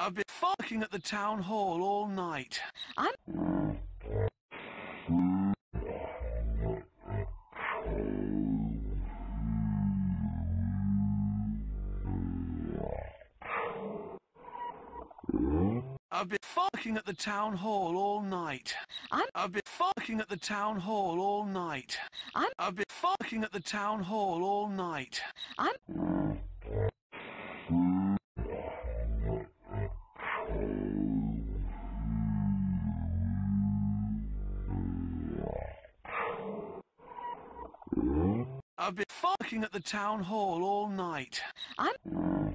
I've been fucking at the town hall all night. I'm I've been fucking at the town hall all night. I'm I've been fucking at the town hall all night. I'm I've been fucking at the town hall all night. I'm I've been fucking at the town hall all night. I'm... Mm.